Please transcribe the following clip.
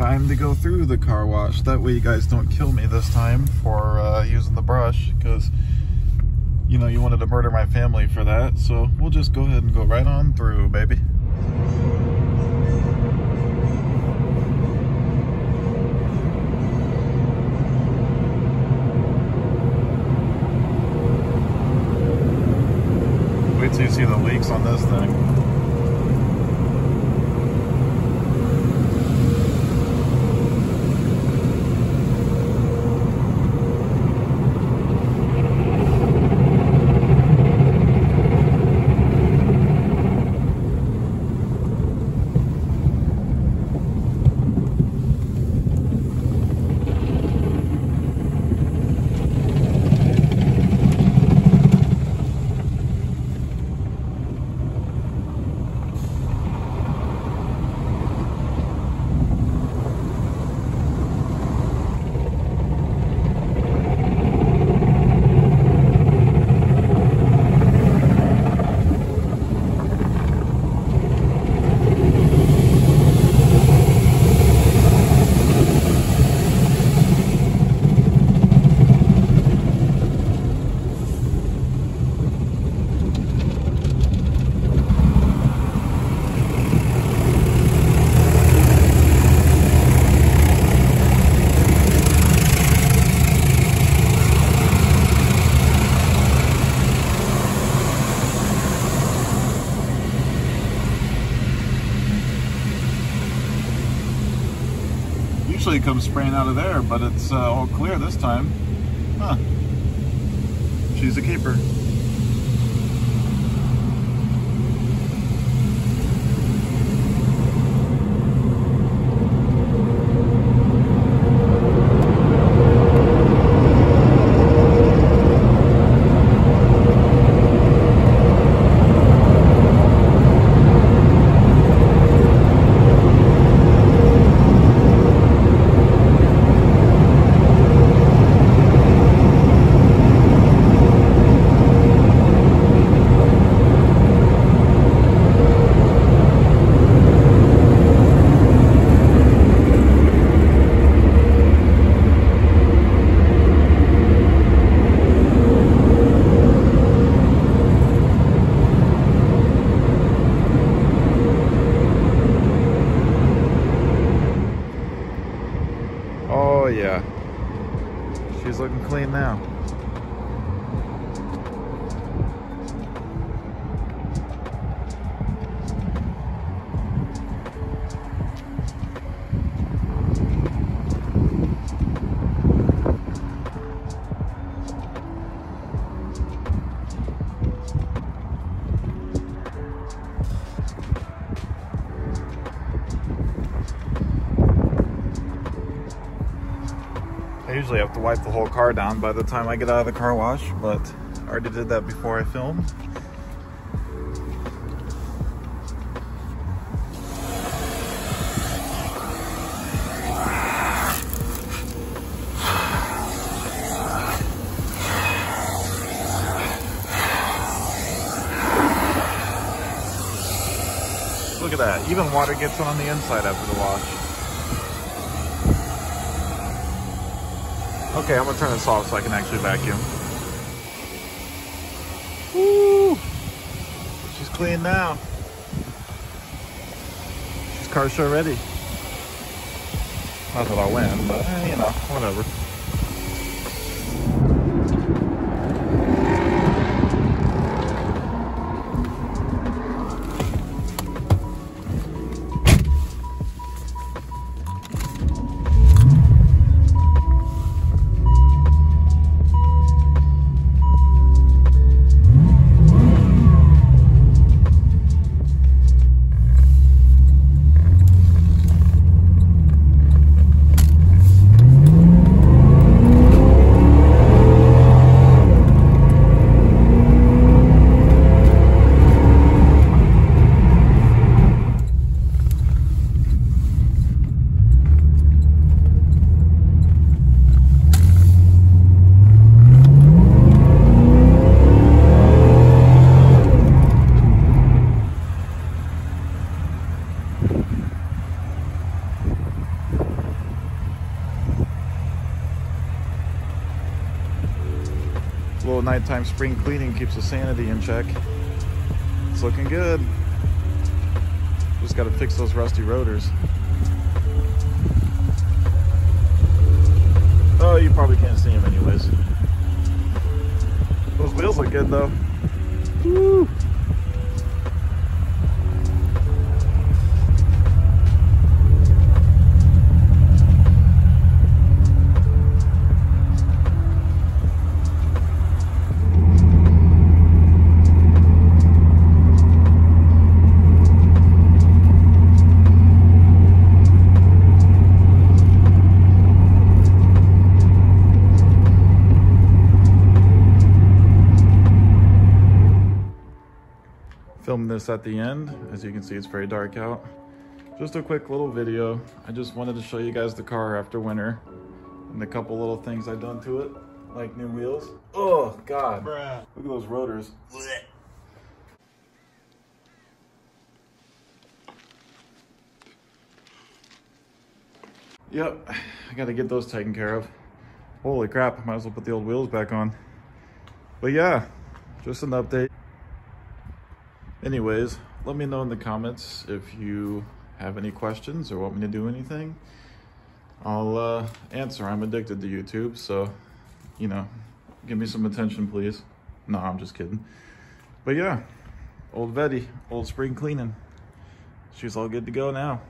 time to go through the car wash. That way you guys don't kill me this time for uh, using the brush because you know you wanted to murder my family for that. So we'll just go ahead and go right on through, baby. Wait till you see the leaks on this thing. Usually comes spraying out of there, but it's uh, all clear this time. Huh. She's a keeper. Oh yeah. She's looking clean now. Usually have to wipe the whole car down by the time I get out of the car wash, but I already did that before I filmed. Look at that. Even water gets on the inside after the wash. Okay, I'm gonna turn this off so I can actually vacuum. Woo! She's clean now. She's car show ready. Not that I'll win, but you know, whatever. Little nighttime spring cleaning keeps the sanity in check. It's looking good. Just got to fix those rusty rotors. Oh, you probably can't see them anyways. Those wheels look good though. Filmed this at the end. As you can see, it's very dark out. Just a quick little video. I just wanted to show you guys the car after winter and a couple little things I've done to it, like new wheels. Oh, God. Bruh. Look at those rotors. Yep, I gotta get those taken care of. Holy crap, might as well put the old wheels back on. But yeah, just an update. Anyways, let me know in the comments if you have any questions or want me to do anything. I'll uh, answer. I'm addicted to YouTube, so, you know, give me some attention, please. No, I'm just kidding. But yeah, old Vetty, old spring cleaning. She's all good to go now.